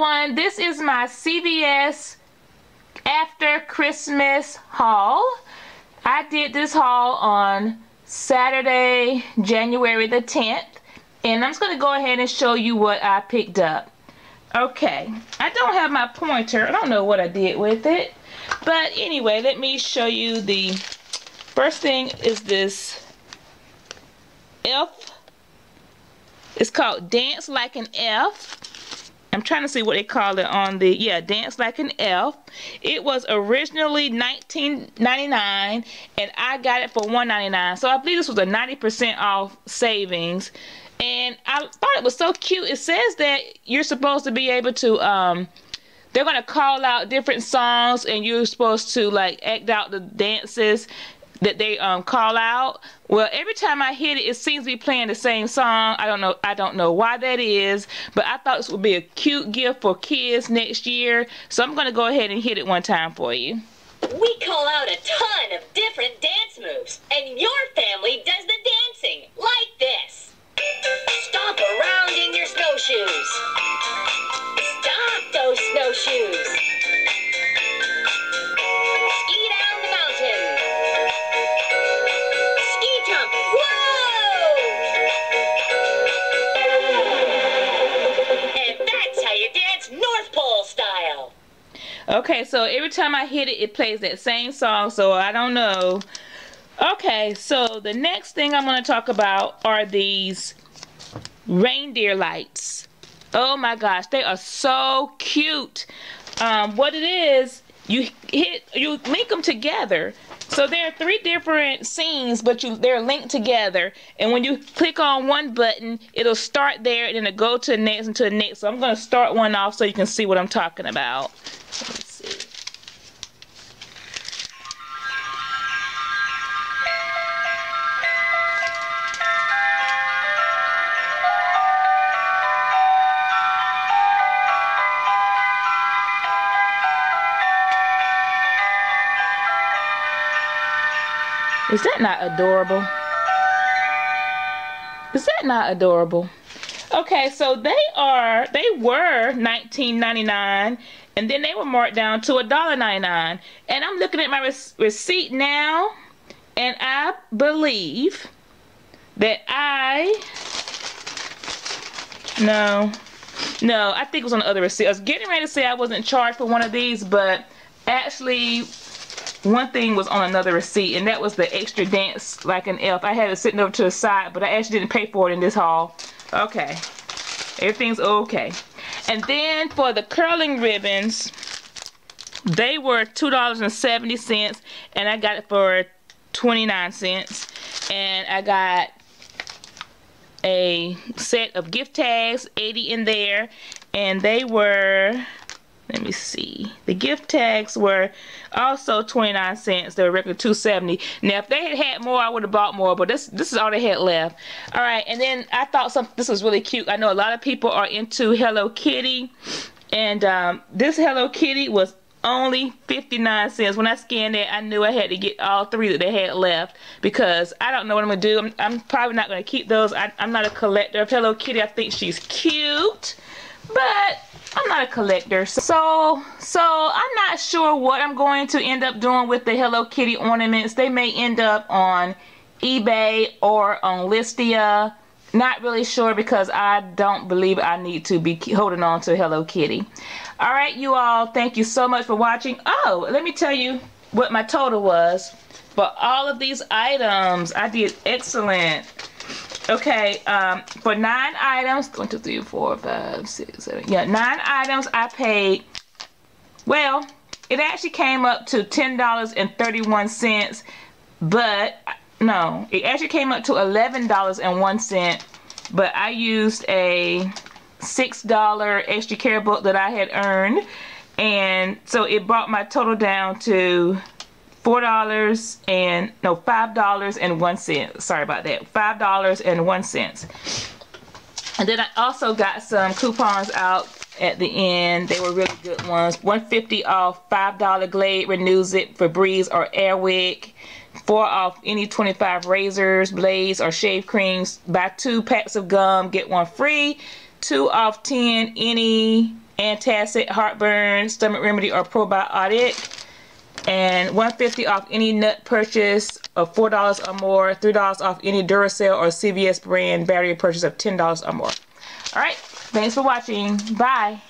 everyone. This is my CVS after Christmas haul. I did this haul on Saturday, January the 10th. And I'm just going to go ahead and show you what I picked up. Okay, I don't have my pointer. I don't know what I did with it. But anyway, let me show you the first thing is this elf. It's called Dance Like an Elf. I'm trying to see what they call it on the, yeah, Dance Like an Elf. It was originally $19.99 and I got it for $1.99. So I believe this was a 90% off savings. And I thought it was so cute. It says that you're supposed to be able to, um, they're going to call out different songs and you're supposed to like act out the dances that they um, call out. Well, every time I hit it, it seems to be playing the same song. I don't know. I don't know why that is, but I thought this would be a cute gift for kids next year. So I'm going to go ahead and hit it one time for you. We call out a ton of different dance Okay, so every time I hit it, it plays that same song, so I don't know. Okay, so the next thing I'm going to talk about are these reindeer lights. Oh my gosh, they are so cute. Um, what it is, you hit, you link them together. So there are three different scenes, but you they're linked together. And when you click on one button, it'll start there and then it'll go to the next and to the next. So I'm going to start one off so you can see what I'm talking about. Is that not adorable? Is that not adorable? Okay, so they are, they were $19.99 and then they were marked down to $1.99. And I'm looking at my receipt now and I believe that I, no, no, I think it was on the other receipt. I was getting ready to say I wasn't charged for one of these, but actually one thing was on another receipt and that was the extra dance like an elf. I had it sitting over to the side but I actually didn't pay for it in this haul okay. Everything's okay. And then for the curling ribbons they were two dollars and seventy cents and I got it for 29 cents. And I got a set of gift tags 80 in there and they were let me see. The gift tags were also 29 cents. They were regular 270 now if they had had more i would have bought more but this this is all they had left. All right and then i thought some this was really cute. I know a lot of people are into hello kitty and um, this hello kitty was only 59 cents. When i scanned it i knew i had to get all three that they had left because i don't know what i'm gonna do. I'm, I'm probably not gonna keep those. I, i'm not a collector of hello kitty. I think she's cute but I'm not a collector. So, so I'm not sure what I'm going to end up doing with the Hello Kitty ornaments. They may end up on eBay or on Listia. Not really sure because I don't believe I need to be holding on to Hello Kitty. All right, you all, thank you so much for watching. Oh, let me tell you what my total was for all of these items. I did excellent. Okay, um, for nine items, one, two, three, four, five, six, seven, yeah, nine items I paid, well, it actually came up to $10.31, but, no, it actually came up to $11.01, but I used a $6 ExtraCare Buck that I had earned, and so it brought my total down to four dollars and no five dollars and one cent. Sorry about that. Five dollars and one cent. And then I also got some coupons out at the end. They were really good ones. 150 off five dollar Glade Renuzit Febreze or Airwick. Four off any 25 razors blades or shave creams. Buy two packs of gum get one free. Two off 10 any antacid, heartburn, stomach remedy, or probiotic. And 150 off any nut purchase of $4 or more, $3 off any Duracell or CVS brand battery purchase of $10 or more. Alright, thanks for watching. Bye.